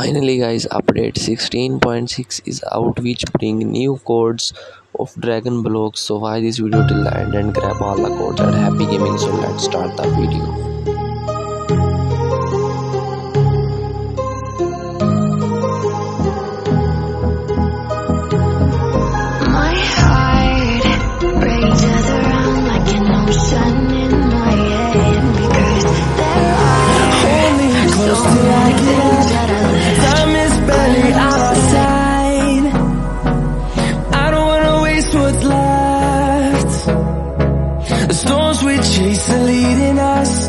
finally guys update 16.6 is out which bring new codes of Dragon Blox so watch this video till the end and grab all the codes and happy gaming. So let's start the video chase are leading us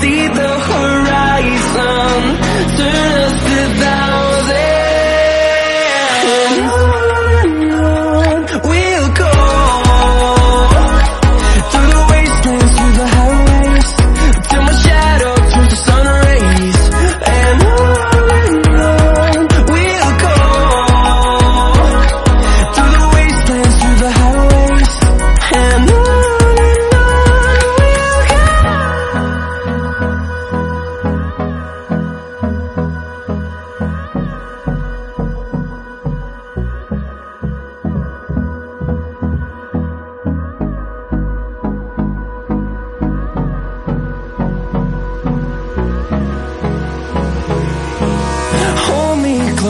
see the horizon. Turn us to thousands